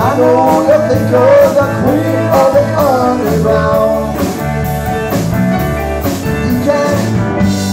I know you think you're the queen of the underground You can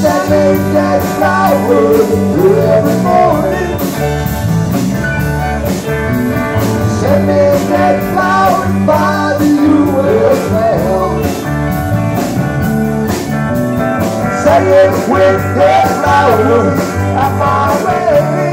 send me that flower every morning Send me that flower by the U.S. mail. Set it with that flower I far away